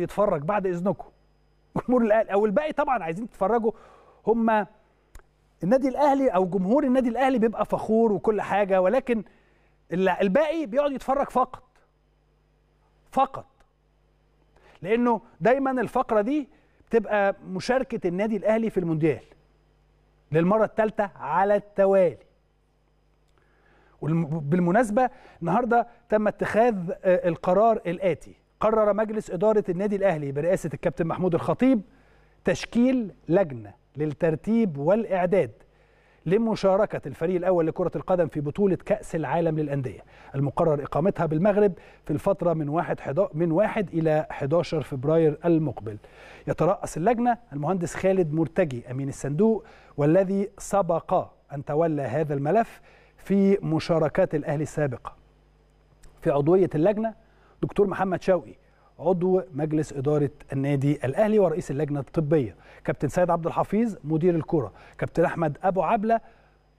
يتفرج بعد إذنكم. جمهور الاهلي أو الباقي طبعا عايزين تتفرجوا. هم النادي الأهلي أو جمهور النادي الأهلي بيبقى فخور وكل حاجة ولكن الباقي بيقعد يتفرج فقط. فقط. لأنه دايما الفقرة دي بتبقى مشاركة النادي الأهلي في المونديال للمرة الثالثه على التوالي. وبالمناسبه النهارده تم اتخاذ القرار الآتي. قرر مجلس إدارة النادي الأهلي برئاسة الكابتن محمود الخطيب تشكيل لجنة للترتيب والإعداد لمشاركة الفريق الأول لكرة القدم في بطولة كأس العالم للأندية. المقرر إقامتها بالمغرب في الفترة من 1 من 1 إلى 11 فبراير المقبل. يترأس اللجنة المهندس خالد مرتجي أمين الصندوق والذي سبق أن تولى هذا الملف في مشاركات الأهلي السابقة. في عضوية اللجنة دكتور محمد شوقي عضو مجلس إدارة النادي الأهلي ورئيس اللجنة الطبية كابتن سيد عبد الحفيظ مدير الكرة كابتن أحمد أبو عبلة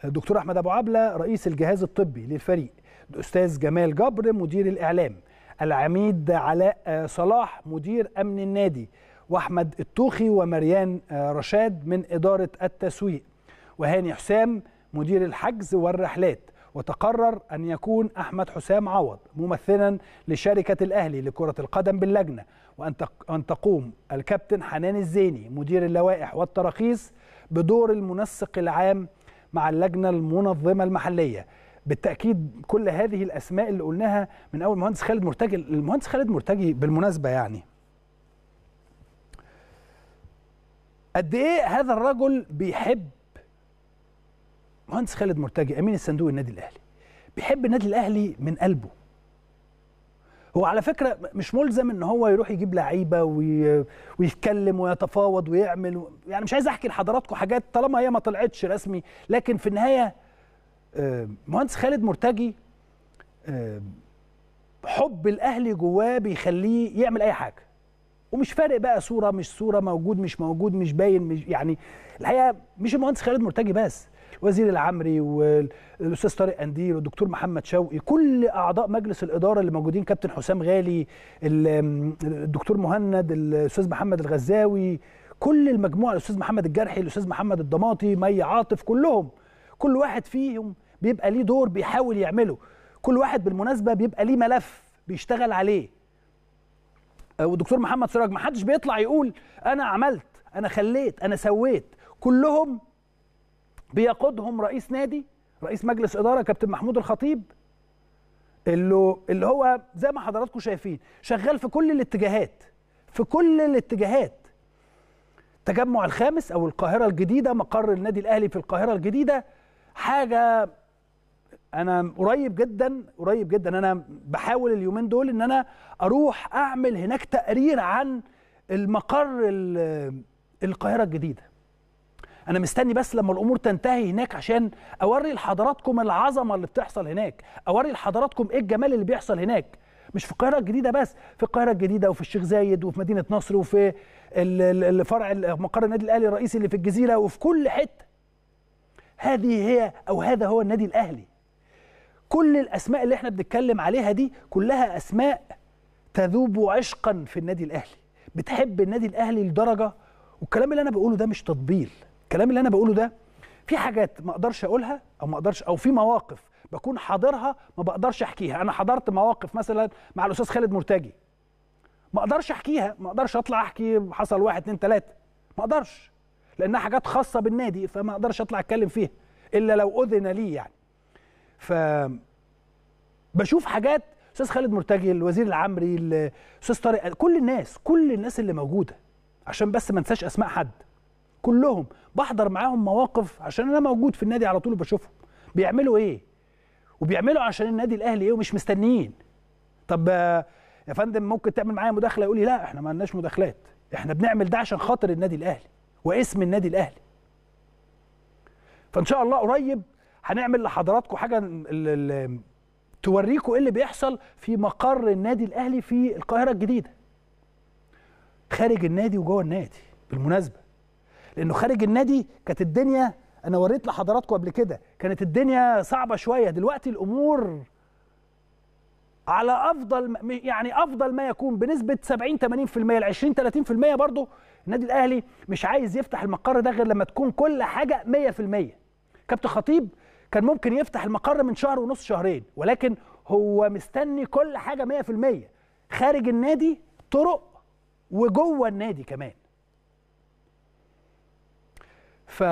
دكتور أحمد أبو عبلة رئيس الجهاز الطبي للفريق الأستاذ جمال جبر مدير الإعلام العميد علاء صلاح مدير أمن النادي وأحمد التوخي ومريان رشاد من إدارة التسويق وهاني حسام مدير الحجز والرحلات. وتقرر أن يكون أحمد حسام عوض ممثلا لشركة الأهلي لكرة القدم باللجنة وأن تقوم الكابتن حنان الزيني مدير اللوائح والتراخيص بدور المنسق العام مع اللجنة المنظمة المحلية. بالتأكيد كل هذه الأسماء اللي قلناها من أول المهندس خالد مرتجي المهندس خالد مرتجي بالمناسبة يعني. قد إيه هذا الرجل بيحب مهندس خالد مرتجي أمين الصندوق النادي الأهلي. بيحب النادي الأهلي من قلبه. هو على فكرة مش ملزم إن هو يروح يجيب لعيبة وي... ويتكلم ويتفاوض ويعمل يعني مش عايز أحكي لحضراتكم حاجات طالما هي ما طلعتش رسمي لكن في النهاية مهندس خالد مرتجي حب الأهلي جواه بيخليه يعمل أي حاجة. ومش فارق بقى صورة مش صورة موجود مش موجود مش باين مش يعني الحقيقة مش المهندس خالد مرتجي بس. وزير العمري والأستاذ طارق أنديل والدكتور محمد شوقي كل أعضاء مجلس الإدارة اللي موجودين كابتن حسام غالي الدكتور مهند الأستاذ محمد الغزاوي كل المجموعة الأستاذ محمد الجرحي الأستاذ محمد الضماطي مي عاطف كلهم كل واحد فيهم بيبقى ليه دور بيحاول يعمله. كل واحد بالمناسبة بيبقى ليه ملف بيشتغل عليه. والدكتور محمد سراج ما حدش بيطلع يقول أنا عملت أنا خليت أنا سويت. كلهم بيقودهم رئيس نادي رئيس مجلس إدارة كابتن محمود الخطيب اللي اللي هو زي ما حضراتكم شايفين شغال في كل الاتجاهات في كل الاتجاهات. التجمع الخامس أو القاهرة الجديدة مقر النادي الأهلي في القاهرة الجديدة. حاجة أنا قريب جدا قريب جدا. أنا بحاول اليومين دول إن أنا أروح أعمل هناك تقرير عن المقر القاهرة الجديدة. أنا مستني بس لما الأمور تنتهي هناك عشان أوري لحضراتكم العظمة اللي بتحصل هناك. أوري لحضراتكم إيه الجمال اللي بيحصل هناك. مش في القاهرة الجديدة بس في القاهرة الجديدة وفي الشيخ زايد وفي مدينة نصر وفي الفرع مقر النادي الأهلي الرئيسي اللي في الجزيرة وفي كل حتة. هذه هي أو هذا هو النادي الأهلي. كل الأسماء اللي إحنا بنتكلم عليها دي كلها أسماء تذوب عشقا في النادي الأهلي. بتحب النادي الأهلي لدرجة والكلام اللي أنا بقوله ده مش تطبيل. الكلام اللي أنا بقوله ده في حاجات ما أقدرش أقولها أو ما أقدرش أو في مواقف بكون حاضرها ما بقدرش أحكيها. أنا حضرت مواقف مثلا مع الأستاذ خالد مرتجي. ما أقدرش أحكيها ما أقدرش أطلع أحكي حصل واحد اتنين تلاتة. ما أقدرش لأنها حاجات خاصة بالنادي فما أقدرش أطلع أتكلم فيها إلا لو أذن لي يعني. ف بشوف حاجات أستاذ خالد مرتجي الوزير العمري الاستاذ طارق كل الناس كل الناس اللي موجودة. عشان بس ما أنساش أسماء حد. كلهم بحضر معاهم مواقف عشان أنا موجود في النادي على طول وبشوفهم. بيعملوا إيه؟ وبيعملوا عشان النادي الاهلي إيه ومش مستنيين. طب يا فندم ممكن تعمل معايا مداخلة؟ يقول لي لا إحنا ما لناش مداخلات. إحنا بنعمل ده عشان خاطر النادي الاهلي واسم النادي الاهلي. فان شاء الله قريب هنعمل لحضراتكم حاجة توريكم إيه اللي بيحصل في مقر النادي الأهلي في القاهرة الجديدة. خارج النادي وجوه النادي بالمناسبة. لأنه خارج النادي كانت الدنيا أنا وريت لحضراتكم قبل كده كانت الدنيا صعبة شوية. دلوقتي الأمور على أفضل يعني أفضل ما يكون بنسبة 70 80% ل 20 30% برضه النادي الأهلي مش عايز يفتح المقر ده غير لما تكون كل حاجة 100% كابتن خطيب كان ممكن يفتح المقر من شهر ونص شهرين ولكن هو مستني كل حاجة 100% خارج النادي طرق وجوه النادي كمان. ف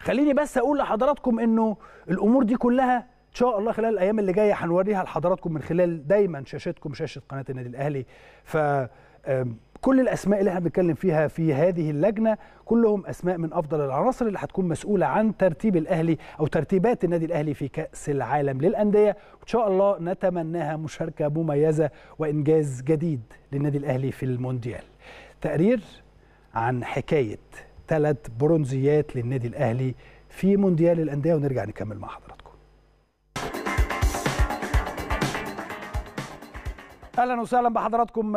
خليني بس أقول لحضراتكم إنه الأمور دي كلها إن شاء الله خلال الأيام اللي جاية هنوريها لحضراتكم من خلال دايما شاشتكم شاشة قناة النادي الأهلي. ف كل الأسماء اللي إحنا بنتكلم فيها في هذه اللجنة كلهم أسماء من أفضل العناصر اللي هتكون مسؤولة عن ترتيب الأهلي أو ترتيبات النادي الأهلي في كأس العالم للأندية. وإن شاء الله نتمناها مشاركة مميزة وإنجاز جديد للنادي الأهلي في المونديال. تقرير عن حكاية ثلاث برونزيات للنادي الأهلي في مونديال الأندية ونرجع نكمل مع حضراتكم. أهلا وسهلا بحضراتكم.